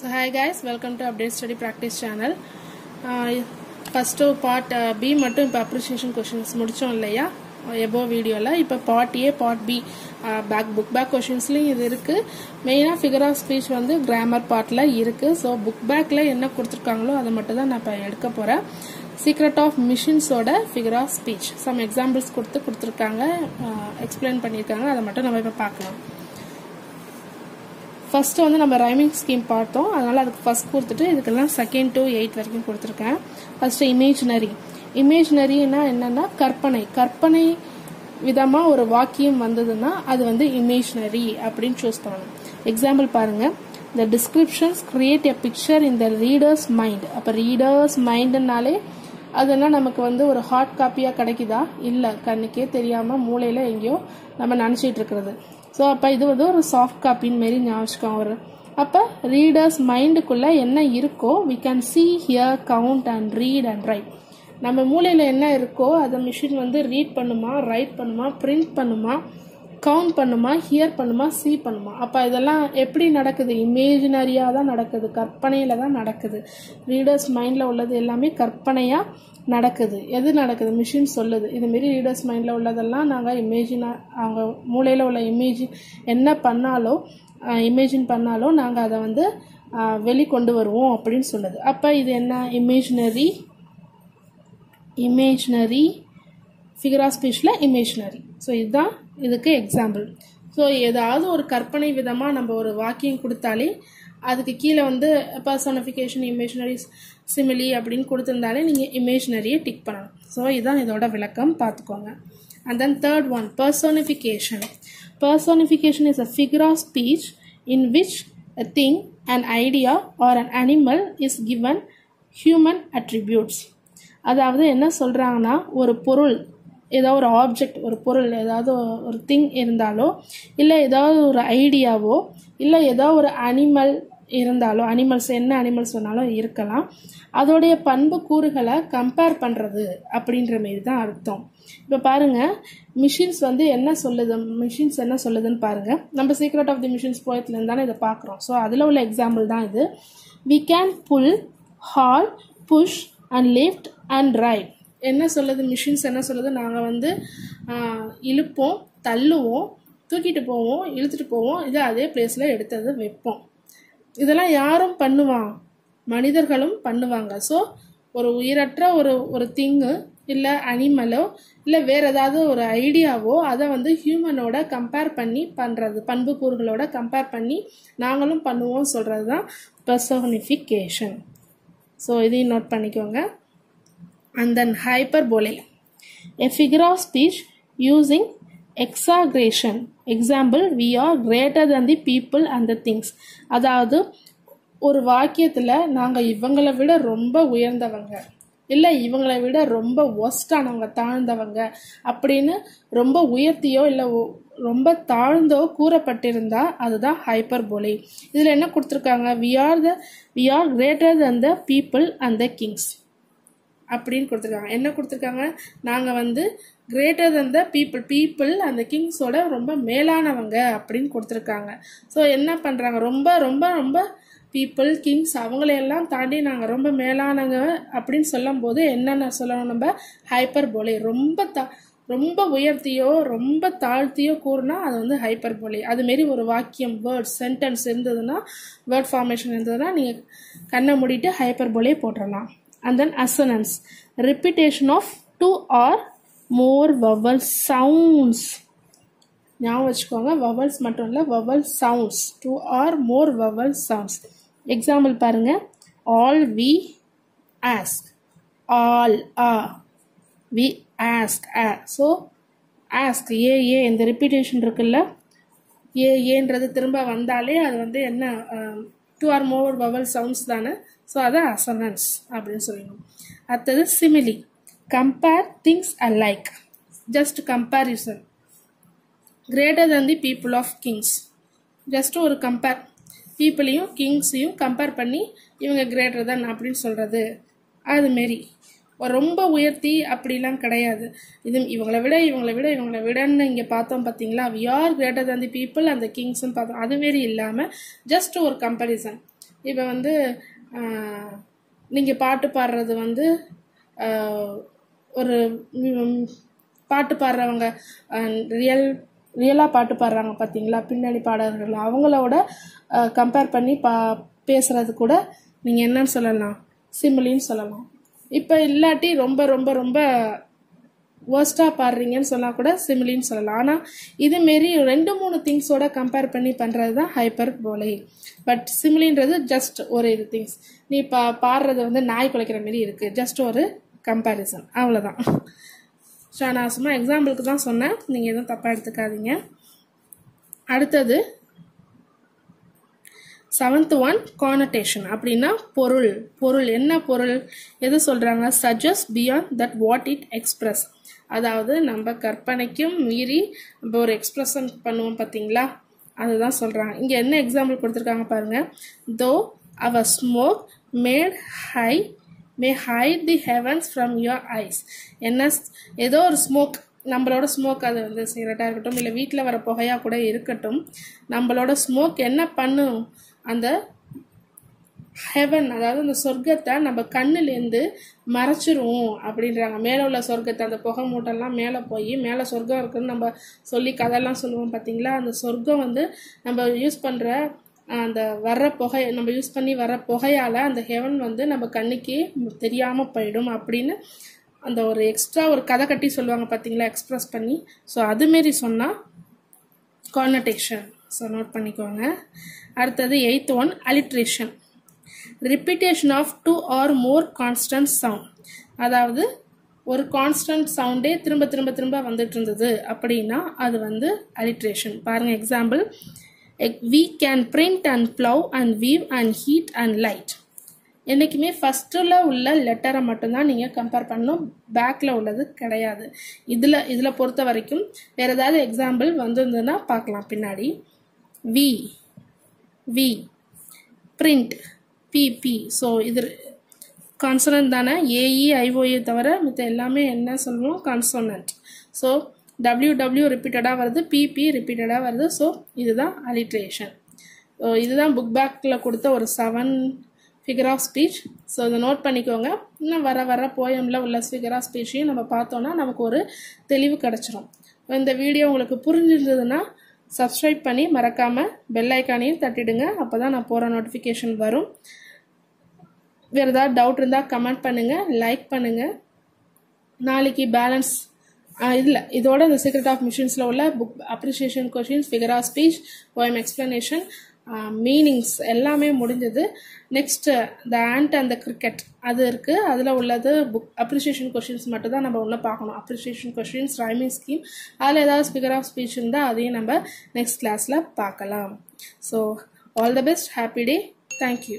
So hi guys, welcome to Update Study Practice channel. First part B மட்டும் இப்போ appreciation questions முடித்தோம் இல்லையா? எபோ வீடியோவில் இப்போ part A part B back book back கொஷின்ஸ்லையும் இது இருக்குது மெயினாக ஃபிகர் ஆஃப் ஸ்பீச் வந்து கிராமர் பார்ட்டில் இருக்குது ஸோ புக் பேக்கில் என்ன கொடுத்துருக்காங்களோ அதை மட்டும் தான் நான் இப்போ எடுக்க போகிறேன் secret of மிஷின்ஸோட figure of speech some examples கொடுத்து கொடுத்துருக்காங்க. எக்ஸ்பிளைன் uh, பண்ணியிருக்காங்க. அதை மட்டும் நம்ம இப்போ பார்க்கலாம். ஃபஸ்ட்டு வந்து நம்ம ரைமிங் ஸ்கீம் பார்த்தோம். அதனால் அதுக்கு ஃபஸ்ட் கொடுத்துட்டு இதுக்கெல்லாம் செகண்ட் டு எயிட் வரைக்கும் கொடுத்துருக்கேன். ஃபஸ்ட்டு இமேஜினரி இமேஜினரின்னா என்னன்னா கற்பனை. கற்பனை விதமாக ஒரு வாக்கியம் வந்ததுன்னா அது வந்து இமேஜினரி அப்படின்னு சூஸ் பண்ணணும். எக்ஸாம்பிள் பாருங்க. The descriptions create a picture in the readers mind அப்போ ரீடர்ஸ் மைண்டுனாலே அதெல்லாம் நமக்கு வந்து ஒரு ஹார்ட் காப்பியாக கிடைக்குதா? இல்லை கண்ணுக்கே தெரியாமல் மூளையில் எங்கேயோ நம்ம நினச்சிட்டு இருக்கிறது. ஸோ அப்போ இது வந்து ஒரு சாஃப்ட் காப்பின்னு மாரி ஞாபகம் ஒரு அப்போ ரீடர்ஸ் மைண்டுக்குள்ளே என்ன இருக்கோ we can see here count and read and write நம்ம மூளையில் என்ன இருக்கோ அதை மிஷின் வந்து ரீட் பண்ணுமா ரைட் பண்ணுமா பிரிண்ட் பண்ணுமா கவுண்ட் பண்ணுமா ஹியர் பண்ணுமா சி பண்ணுமா? அப்போ இதெல்லாம் எப்படி நடக்குது? இமேஜினரியாக தான் நடக்குது. கற்பனையில் தான் நடக்குது. ரீடர்ஸ் மைண்டில் உள்ளது எல்லாமே கற்பனையாக நடக்குது. எது நடக்குது? மிஷின் சொல்லுது. இதுமாரி ரீடர்ஸ் மைண்டில் உள்ளதெல்லாம் நாங்கள் இமேஜினா அவங்க மூளையில் உள்ள இமேஜின் என்ன பண்ணாலோ இமேஜின் பண்ணாலோ நாங்கள் அதை வந்து வெளிக்கொண்டு வருவோம் அப்படின்னு சொல்லுது. அப்போ இது என்ன? இமேஜினரி இமேஜினரி ஃபிகர் ஆஃப் ஸ்பீச்சில் இமேஜினரி ஸோ இதுதான் இதுக்கு எக்ஸாம்பிள் ஸோ ஏதாவது ஒரு கற்பனை விதமாக நம்ம ஒரு வாக்கியம் கொடுத்தாலே அதுக்கு கீழே வந்து பர்சனிஃபிகேஷன் இமேஜினரி சிமிலி அப்படின்னு கொடுத்துருந்தாலே நீங்கள் இமேஜினரியை டிக் பண்ணணும் ஸோ இதுதான் இதோட விளக்கம். பார்த்துக்கோங்க. And then third one personification personification is a figure of speech in which a thing an idea or an animal is given human attributes அதாவது என்ன சொல்கிறாங்கன்னா ஒரு பொருள் ஏதோ ஒரு ஆப்ஜெக்ட் ஒரு பொருள் ஏதாவது ஒரு திங் இருந்தாலோ இல்லை ஏதாவது ஒரு ஐடியாவோ இல்லை ஏதோ ஒரு அனிமல் இருந்தாலோ அனிமல்ஸ் என்ன அனிமல்ஸ் சொன்னாலும் இருக்கலாம். அதோடைய பண்பு கூறுகளை கம்பேர் பண்ணுறது அப்படின்ற மாரி தான் அர்த்தம். இப்போ பாருங்கள் மிஷின்ஸ் வந்து என்ன சொல்லுது மிஷின்ஸ் என்ன சொல்லுதுன்னு பாருங்கள் நம்ம சீக்ரெட் ஆஃப் தி மிஷின்ஸ் போயத்துலேருந்து தானே இதை பார்க்குறோம். ஸோ அதில் உள்ள எக்ஸாம்பிள் தான் இது. We can pull haul push and lift and write என்ன சொல்லுது? மிஷின்ஸ் என்ன சொல்லுது? நாங்கள் வந்து இழுப்போம் தள்ளுவோம் தூக்கிட்டு போவோம் இழுத்துட்டு போவோம். இதை அதே பிளேஸில் எடுத்தது வைப்போம். இதெல்லாம் யாரும் பண்ணுவான் மனிதர்களும் பண்ணுவாங்க. ஸோ ஒரு உயிரற்ற ஒரு ஒரு திங்கு இல்லை அனிமலோ இல்லை வேறு ஏதாவது ஒரு ஐடியாவோ அதை வந்து ஹியூமனோட கம்பேர் பண்ணி பண்ணுறது பண்புக்கூறுகளோட கம்பேர் பண்ணி நாங்களும் பண்ணுவோம் சொல்கிறது தான் பர்சோனிஃபிகேஷன் ஸோ இதையும் நோட் பண்ணிக்கோங்க. And then hyperbole. A figure of speech using exaggeration example we are greater than the people and the things அதாவது ஒரு வாக்கியத்தில் நாங்கள் இவங்களை விட ரொம்ப உயர்ந்தவங்க. இல்லை இவங்களை விட ரொம்ப ஒஸ்டானவங்க தாழ்ந்தவங்க அப்படின்னு ரொம்ப உயர்த்தியோ இல்லை ரொம்ப தாழ்ந்தோ கூறப்பட்டிருந்தா அதுதான் ஹைப்பர் போலே இதில் என்ன கொடுத்துருக்காங்க? We are the we are greater than the people and the kings அப்படின்னு கொடுத்துருக்காங்க. என்ன கொடுத்துருக்காங்க? நாங்கள் வந்து greater than the people people அந்த கிங்ஸோட ரொம்ப மேலானவங்க அப்படின்னு கொடுத்துருக்காங்க. ஸோ என்ன பண்ணுறாங்க ரொம்ப ரொம்ப ரொம்ப பீப்புள் கிங்ஸ் அவங்களையெல்லாம் தாண்டி நாங்கள் ரொம்ப மேலானவங்க அப்படின்னு சொல்லும் போது என்னென்ன சொல்லணும் நம்ம? ஹைப்பர் போலே ரொம்ப தா ரொம்ப உயர்த்தியோ ரொம்ப தாழ்த்தியோ கூறுனா அது வந்து ஹைப்பர் போலே அதுமாரி ஒரு வாக்கியம் வேர்ட் சென்டென்ஸ் இருந்ததுன்னா வேர்ட் ஃபார்மேஷன் இருந்ததுன்னா நீங்கள் கண்ணை மூடிட்டு ஹைப்பர் போலே போட்டுடலாம் and then assonance. Repetition of two or more vowel sounds. ஞாபகம் வச்சுக்கோங்க வவல்ஸ் மட்டும் இல்லை vowel sounds two or more vowel sounds example பாருங்க. All we ask all ah we ask ah so ask a a இந்த repetition இருக்குல்ல? ஏ ஏன்றது திரும்ப வந்தாலே அது வந்து என்ன two or more vowel sounds தானே? ஸோ அதை அசனன்ஸ் அப்படின்னு சொல்லணும் அடுத்தது simile compare things a like just comparison greater than the people of kings just ஒரு கம்பேர் பீப்புளையும் கிங்ஸையும் கம்பேர் பண்ணி இவங்க கிரேட்டர் தான் அப்படின்னு சொல்கிறது அதுமாரி ரொம்ப உயர்த்தி அப்படிலாம் கிடையாது. இது இவங்களை விட இவங்களை விட இவங்களை விடன்னு இங்கே பார்த்தோம் பார்த்தீங்களா? We are greater than the people அந்த கிங்ஸ்ன்னு பார்த்தோம். அதுமாரி இல்லாமல் ஜஸ்ட் ஒரு கம்பேரிசன் இப்போ வந்து நீங்கள் பாட்டு பாடுறது வந்து ஒரு பாட்டு பாடுறவங்க ரியல் ரியலாக பாட்டு பாடுறாங்க பார்த்தீங்களா பின்னணி பாடகர்கள். அவங்களோட கம்பேர் பண்ணி பா பேசுகிறது கூட நீங்கள் என்னன்னு சொல்லலாம். சிமிலின்னு சொல்லலாம். இப்போ இல்லாட்டி ரொம்ப ரொம்ப ரொம்ப வேர்ஸ்ட்டாக பாடுறீங்கன்னு சொன்னால் கூட சிமிலின்னு சொல்லலாம். ஆனால் இதுமாரி ரெண்டு மூணு திங்ஸோட கம்பேர் பண்ணி பண்ணுறது தான் ஹைப்பர் போலை பட் சிமிலின்றது ஜஸ்ட் ஒரு இது திங்ஸ் நீ பா பாடுறது வந்து நாய் குலைக்கிற மாரி இருக்குது ஜஸ்ட் ஒரு கம்பேரிசன் அவ்வளோதான் ஸோ நான் சும்மா எக்ஸாம்பிளுக்கு தான் சொன்னேன். நீங்கள் எதுவும் தப்பாக எடுத்துக்காதீங்க. அடுத்தது செவன்த் ஒன் கானடேஷன் அப்படின்னா பொருள். பொருள் என்ன பொருள்? எது சொல்கிறாங்க suggest beyond that what it express அதாவது நம்ம கற்பனைக்கும் மீறி நம்ம ஒரு எக்ஸ்பிரஷன் பண்ணுவோம் பார்த்தீங்களா? அதுதான் சொல்கிறாங்க இங்கே என்ன எக்ஸாம்பிள் கொடுத்துருக்காங்க பாருங்கள் though our smoke made high may hide the heavens from your eyes என்ன ஏதோ ஒரு ஸ்மோக் நம்மளோட ஸ்மோக் அது வந்து சிகரெட்டாக இருக்கட்டும் இல்லை வீட்டில் வர புகையாக கூட இருக்கட்டும் நம்மளோட ஸ்மோக் என்ன பண்ணும்? அந்த ஹெவன் அதாவது அந்த சொர்க்கத்தை நம்ம கண்ணுலேருந்து மறைச்சிரும் அப்படின்றாங்க. மேலே உள்ள சொர்க்கத்தை அந்த புகை மூட்டெல்லாம் மேலே போய் மேலே சொர்க்கம் இருக்குன்னு நம்ம சொல்லி கதையெல்லாம் சொல்லுவோம் பார்த்தீங்களா? அந்த சொர்க்கம் வந்து நம்ம யூஸ் பண்ணுற அந்த வர்ற புகை நம்ம யூஸ் பண்ணி வர புகையால் அந்த ஹெவன் வந்து நம்ம கண்ணுக்கே தெரியாமல் போயிடும் அப்படின்னு அந்த ஒரு எக்ஸ்ட்ரா ஒரு கதை கட்டி சொல்லுவாங்க பார்த்தீங்களா? எக்ஸ்ப்ரெஸ் பண்ணி. ஸோ அதுமாரி சொன்னால் கார்னடேஷன் ஸோ நோட் பண்ணிக்கோங்க. அடுத்தது eighth one alliteration repetition of two or more constant sound அதாவது ஒரு கான்ஸ்டன்ட் சவுண்டே திரும்ப திரும்ப திரும்ப வந்துட்டு இருந்தது அப்படின்னா அது வந்து அலிட்ரேஷன் பாருங்கள் example we can print and plough and weave and heat and light என்றைக்குமே ஃபஸ்ட்டில் உள்ள லெட்டரை மட்டும்தான் நீங்கள் கம்பேர் பண்ணணும். பேக்கில் உள்ளது கிடையாது. இதில் இதில் பொறுத்த வரைக்கும் வேறு ஏதாவது எக்ஸாம்பிள் வந்திருந்ததுன்னா பார்க்கலாம் பின்னாடி. We we print P P so இது கான்சனன்ட் தானே? A E I O A e, தவிர மித்த எல்லாமே என்ன சொல்லுவோம் கான்சோனன்ட் ஸோ டபிள்யூ டபிள்யூ ரிப்பீட்டடாக வருது பிபி ரிப்பீட்டடாக வருது. ஸோ இதுதான் அலிட்ரேஷன் இதுதான் புக் பேக்கில் கொடுத்த ஒரு seven figure of speech so இதை நோட் பண்ணிக்கோங்க. இன்னும் வர வர போயமில் உள்ள ஃபிகர் ஆஃப் ஸ்பீச்சையும் நம்ம பார்த்தோன்னா நமக்கு ஒரு தெளிவு கிடச்சிரும். இந்த வீடியோ உங்களுக்கு புரிஞ்சிருந்ததுன்னா சப்ஸ்கிரைப் பண்ணி மறக்காமல் பெல் ஐக்கானையும் தட்டிடுங்க. அப்போ தான் நான் போகிற நோட்டிஃபிகேஷன் வரும். வேறு ஏதாவது டவுட் இருந்தால் கமெண்ட் பண்ணுங்கள் லைக் பண்ணுங்கள் நாளைக்கு பேலன்ஸ் இதில் இதோட இந்த சீக்ரெட் ஆஃப் மிஷின்ஸில் உள்ள book appreciation questions figure of speech OEM explanation meanings எல்லாமே முடிஞ்சது. Next the ant and the cricket அது இருக்குது அதில் உள்ளது புக் அப்ரிஷியேஷன் கொஷின்ஸ் மட்டும் தான் நம்ம உள்ளே பார்க்கணும். அப்ரிஷியேஷன் கொஷின்ஸ் ரைமிங் ஸ்கீம் அதில் ஏதாவது ஸ்பீக்கர் ஆஃப் ஸ்பீச் இருந்தால் அதையும் நம்ம நெக்ஸ்ட் கிளாஸில் பார்க்கலாம். So all the best happy day thank you